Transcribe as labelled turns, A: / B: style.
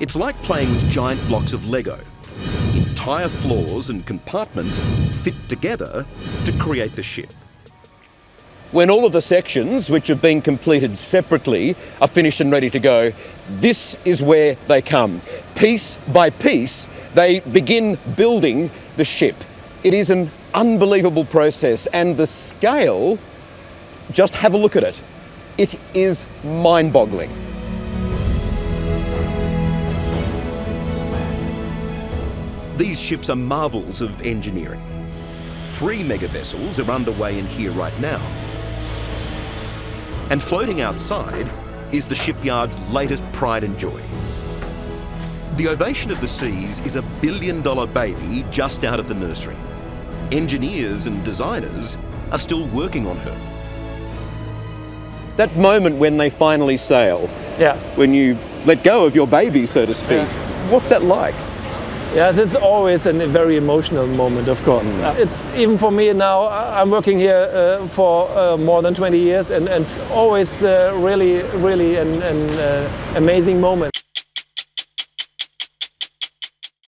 A: It's like playing with giant blocks of Lego. Entire floors and compartments fit together to create the ship. When all of the sections, which have been completed separately, are finished and ready to go, this is where they come. Piece by piece, they begin building the ship. It is an unbelievable process, and the scale, just have a look at it. It is mind boggling. These ships are marvels of engineering. Three mega vessels are underway in here right now. And floating outside is the shipyard's latest pride and joy. The Ovation of the Seas is a billion dollar baby just out of the nursery. Engineers and designers are still working on her. That moment when they finally sail,
B: Yeah.
A: when you let go of your baby, so to speak,
B: Yeah.
A: what's that like?
B: Yeah, it's always a very emotional moment, of course. Uh, it's even for me now. I'm working here uh, for uh, more than 20 years, and, and it's always uh, really, really an, an uh, amazing moment.